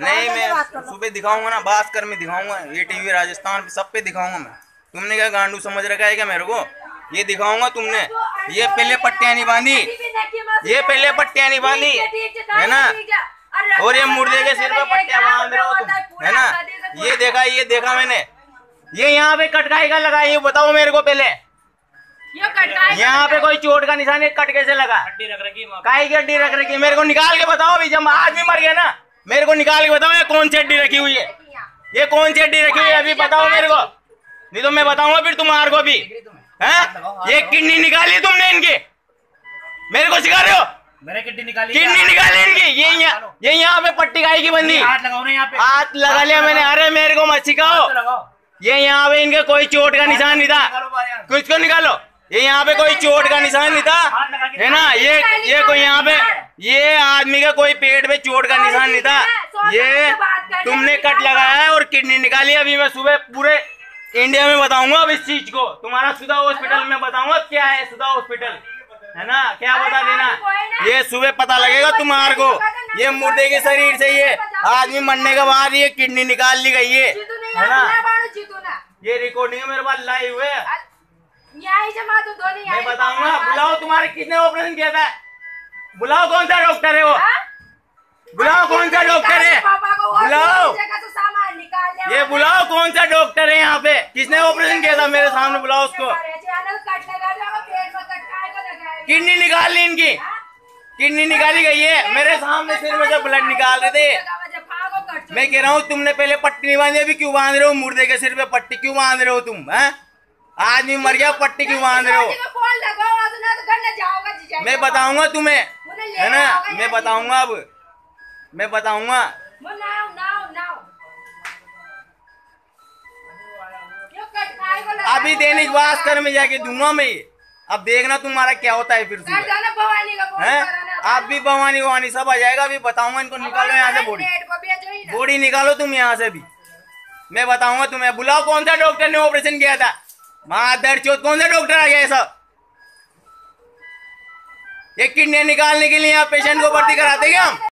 नहीं मैं सुबह दिखाऊँगा ना बात कर में दिखाऊँगा ये टीवी राजस्थान सब पे दिखाऊँगा मैं। तुमने क्या गांडू समझ रखा है क्या मेरे को? ये दिखाऊँगा तुमने। ये पहले पट्टियाँ नहीं बांधी। ये पहले पट्टियाँ नहीं बांधी है ना? और ये मुर्दे के सिर पे पट्टियाँ बाँध रहे हो तुम है ना? ये देखा ये देखा मैंने। ये यहाँ पे कटकाई का लगा ये बताओ मेरे को पहले। यहाँ पे कोई चोट का निशान है कट कैसे लगा। काई की हड्डी रख रखी है? मेरे को निकाल के बताओ अभी जब आदमी मर गया ना मेरे को निकाल के बताओ ये कौन सी हड्डी रखी हुई है? ये कौन सी हड्डी रखी हुई है? अभी बताओ मेरे को। नहीं तो मैं बताऊँगा फिर तुम्हारे को भी हैं ये किडनी निकाली तुमने इनकी? मेरे को सिखा रहे हो? मैंने किड्नी निकाली किडनी निकाली इनकी। ये यहाँ ये यहाँ पे पट्टी गाय की बंदी। हाथ लगाओ ना यहाँ पे। हाथ लगा लिया मैंने। अरे मेरे को मत सिखाओ। ये यहाँ पे इनके कोई चोट का निशान नहीं था। कुछ को निकालो। ये यहाँ पे कोई चोट का निशान नहीं था। है ना? ये ये कोई यहाँ पे ये आदमी का कोई पेट पे चोट का निशान नहीं था। ये तुमने कट लगाया है और किडनी निकाली अभी मैं सुबह पूरे इंडिया में बताऊँगा अब इस चीज़ को। तुम्हारा सुधा हॉस्पिटल में बताऊँगा क्या है सुधा हॉस्पिटल। है ना? क्या बता देना? ये सुबह पता लगेगा तुम्हारे को। ये मुर्दे के शरीर से ये आदमी मरने के बाद ये किडनी निकाल ली गई है। है ना? ये रिकॉर्डिंग मेरे पास लाइव है। जमा तो मैं बताऊँगा बुलाओ तुम्हारे किसने ऑपरेशन किया था? बुलाओ कौन सा डॉक्टर है वो? बुलाओ कौन सा डॉक्टर है? बुलाओ। ये बुलाओ कौन सा डॉक्टर है यहाँ पे? किसने ऑपरेशन किया था मेरे सामने? बुलाओ उसको। किडनी निकाल ली इनकी। किडनी निकाली गई है। मेरे सामने सिर में से ब्लड निकाल रहे थे। मैं कह रहा हूँ, तुमने पहले पट्टी नहीं बांधी, अभी क्यों बाँध रहे हो? मुर्दे के सिर पे पट्टी क्यों बाँध रहे हो तुम, है? आदमी मर गया, पट्टी क्यों बाँध रहे हो? मैं बताऊँगा तुम्हें, है ना? मैं बताऊँगा अब। मैं बताऊँगा। अभी दैनिक भास्कर में जाके दूँगा मैं ये। अब देखना तुम्हारा क्या होता है फिर हैं? आप भी भवानी भवानी सब आ जाएगा अभी बताऊँगा इनको निकालो यहाँ से बोड़ी। बोड़ी निकालो तुम यहाँ से भी। मैं बताऊँगा तुम्हें बुलाओ कौन सा डॉक्टर ने ऑपरेशन किया था? माधर चौथ कौन सा डॉक्टर आ गया सब ये किडनी निकालने के लिए यहाँ पेशेंट को भर्ती कराते क्या हम?